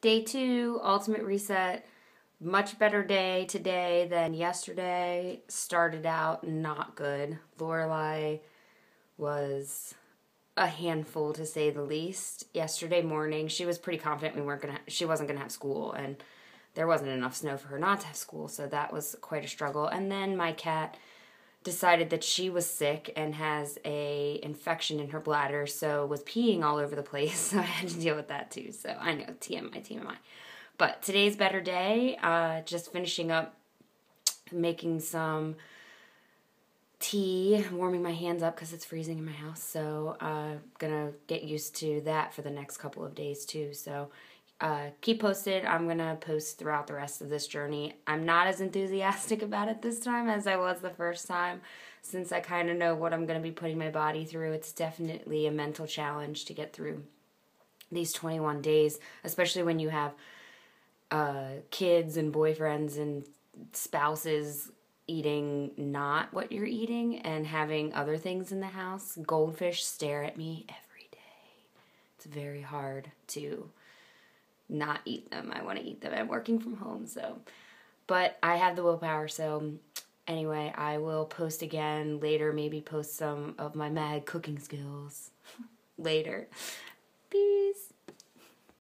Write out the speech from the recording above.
Day two, ultimate reset. Much better day today than yesterday. Started out not good. Lorelai was a handful to say the least. Yesterday morning, she was pretty confident we weren't gonna. She wasn't gonna have school, and there wasn't enough snow for her not to have school, so that was quite a struggle. And then my cat decided that she was sick and has a infection in her bladder, so was peeing all over the place. So I had to deal with that too. So I know TMI, TMI. But today's better day. Uh, just finishing up making some tea, warming my hands up because it's freezing in my house. So uh, gonna get used to that for the next couple of days too. So uh, keep posted. I'm gonna post throughout the rest of this journey. I'm not as enthusiastic about it this time as I was the first time, since I kind of know what I'm gonna be putting my body through. It's definitely a mental challenge to get through these 21 days, especially when you have uh, kids and boyfriends and spouses eating not what you're eating and having other things in the house. Goldfish stare at me every day. It's very hard to not eat them. I want to eat them. I'm working from home, so. But I have the willpower, so anyway, I will post again later, maybe post some of my mad cooking skills later. Peace.